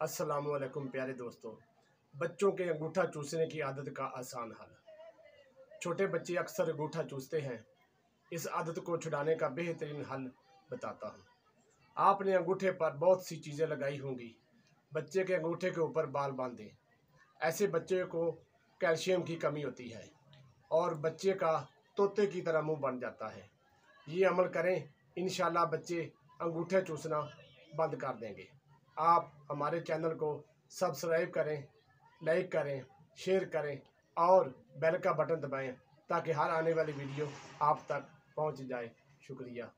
अस्सलाम वालेकुम प्यारे दोस्तों। बच्चों के अंगूठा चूसने की आदत का आसान हल। छोटे बच्चे अक्सर अंगूठा चूसते हैं। इस आदत को छुड़ाने का बेहतरीन हल बताता हूँ। आपने अंगूठे पर बहुत सी चीज़ें लगाई होंगी। बच्चे के अंगूठे के ऊपर बाल बांधें। ऐसे बच्चे को कैल्शियम की कमी होती है और बच्चे का तोते की तरह मुँह बन जाता है। ये अमल करें। इन बच्चे अंगूठे चूसना बंद कर देंगे। आप हमारे चैनल को सब्सक्राइब करें, लाइक करें, शेयर करें और बेल का बटन दबाएँ ताकि हर आने वाली वीडियो आप तक पहुँच जाए। शुक्रिया।